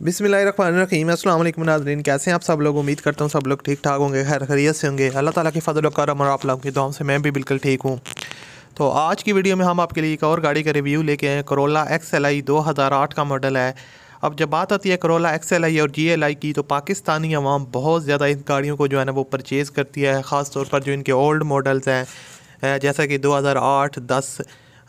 بسم اللہ الرحمن الرحیم۔ السلام علیکم ناظرین، کیسے ہیں آپ سب لوگ؟ امید کرتا ہوں سب لوگ ٹھیک ٹھاک ہوں گے، خیر خیریت سے ہوں گے۔ اللہ تعالیٰ کی فضل و کرم اور آپ لوگوں کی دعاؤں سے میں بھی بالکل ٹھیک ہوں۔ تو آج کی ویڈیو میں ہم آپ کے لیے ایک اور گاڑی کا ریویو لے کے ہیں۔ کرولا ایکس ایل آئی دو ہزار آٹھ کا ماڈل ہے۔ اب جب بات آتی ہے کرولا ایکس ایل آئی اور جی ایل آئی کی، تو پاکستانی عوام بہت زیادہ ان گاڑیوں کو جو ہے نا وہ پرچیز کرتی ہے۔ خاص طور پر جو ان کے اولڈ ماڈلز ہیں، جیسا کہ دو ہزار آٹھ دس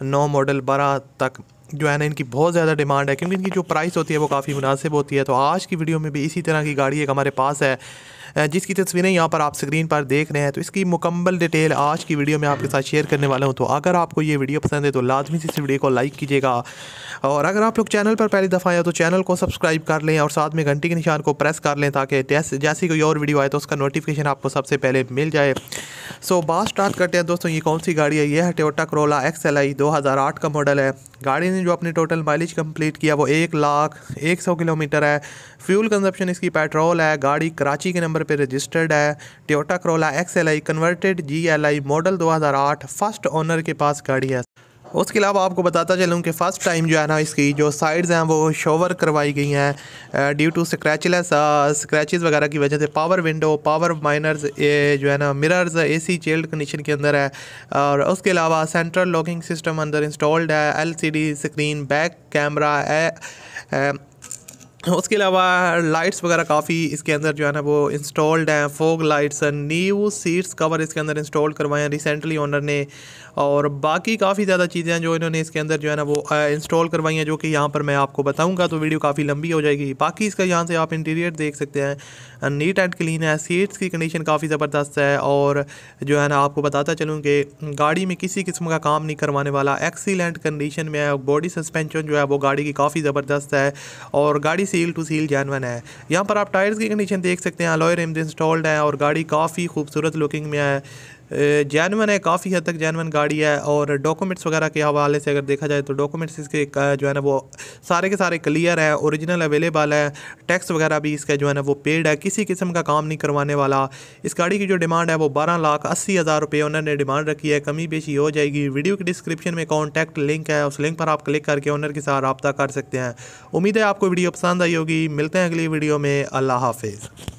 نو ماڈل بارہ تک جو ہے نا، ان کی بہت زیادہ ڈیمانڈ ہے، کیونکہ ان کی جو پرائس ہوتی ہے وہ کافی مناسب ہوتی ہے۔ تو آج کی ویڈیو میں بھی اسی طرح کی گاڑی ایک ہمارے پاس ہے۔ جس کی تصویریں یہاں پر آپ سکرین پر دیکھ رہے ہیں، تو اس کی مکمل ڈیٹیل آج کی ویڈیو میں آپ کے ساتھ شیئر کرنے والا ہوں۔ تو اگر آپ کو یہ ویڈیو پسند ہے، تو لازمی سے اس ویڈیو کو لائک کیجیے گا۔ اور اگر آپ لوگ چینل پر پہلی دفعہ آئے تو چینل کو سبسکرائب کر لیں اور ساتھ میں گھنٹی کے نشان کو پریس کر لیں تاکہ جیسی کوئی اور ویڈیو آئے تو اس کا نوٹیفیکیشن آپ کو سب سے پہلے مل جائے۔ سو بات اسٹارٹ کرتے ہیں دوستوں یہ کون سی گاڑی ہے؟ یہ ہے Toyota Corolla X L I دو ہزار آٹھ کا ماڈل ہے۔ گاڑی نے جو اپنی ٹوٹل مائلیج کمپلیٹ کیا، وہ ایک لاکھ ایک سو کلو میٹر ہے۔ فیول کنزپشن اس کی پیٹرول ہے۔ گاڑی کراچی کے نمبر نمبر پہ رجسٹرڈ ہے Toyota Corolla X L I converted G L I model دو ہزار آٹھ فرسٹ آنر کے پاس گاڑی ہے اس کے علاوہ آپ کو بتاتا چلوں کہ فرسٹ ٹائم جو ہے نا اس کی جو سائڈز ہیں وہ شوور کروائی گئی ہیں ڈیو ٹو سکریچلیس سکریچز وغیرہ کی وجہ سے پاور ونڈو پاور مائنرز جو ہے نا mirrors A C chilled condition کے اندر ہے اور اس کے علاوہ سینٹرل لاکنگ سسٹم اندر انسٹالڈ ہے L C D screen back camera اس کے علاوہ لائٹس وغیرہ کافی اس کے اندر جو ہے نا وہ انسٹالڈ ہیں، fog lights new seats cover اس کے اندر انسٹال کروائے ہیں ریسنٹلی اونر نے اور باقی کافی زیادہ چیزیں ہیں جو انہوں نے اس کے اندر جو ہے نا وہ انسٹال کروائی ہیں جو کہ یہاں پر میں آپ کو بتاؤں گا تو ویڈیو کافی لمبی ہو جائے گی۔ باقی اس کا یہاں سے آپ انٹیریئر دیکھ سکتے ہیں۔ نیٹ اینڈ کلین ہے، سیٹس کی کنڈیشن کافی زبردست ہے اور جو ہے نا آپ کو بتاتا چلوں کہ گاڑی میں کسی قسم کا کام نہیں کروانے والا ایکسیلنٹ کنڈیشن میں ہے باڈی سسپینشن جو ہے وہ گاڑی کی کافی زبردست ہے اور گاڑی سیل ٹو سیل جینون ہے یہاں پر آپ ٹائرز کی کنڈیشن دیکھ سکتے ہیں الوئر رمز انسٹالڈ ہے اور گاڑی کافی خوبصورت لوکنگ میں ہے جینون ہے، کافی حد تک جینون گاڑی ہے اور ڈاکومنٹس وغیرہ کے حوالے سے اگر دیکھا جائے تو ڈاکومنٹس اس کے جو ہے نا وہ سارے کے سارے کلیئر ہیں اوریجنل اویلیبل ہے ٹیکس وغیرہ بھی اس کا جو ہے نا وہ پیڈ ہے، کسی قسم کا کام نہیں کروانے والا۔ اس گاڑی کی جو ڈیمانڈ ہے وہ بارہ لاکھ اسی ہزار روپے انہوں نے ڈیمانڈ رکھی ہے، کمی بیشی ہو جائے گی۔ ویڈیو کی ڈسکرپشن میں کانٹیکٹ لنک ہے، اس لنک پر آپ کلک کر کے اونر کے ساتھ رابطہ کر سکتے ہیں۔ امید ہے آپ کو ویڈیو پسند آئی ہوگی۔ ملتے ہیں اگلی ویڈیو میں۔ اللہ حافظ۔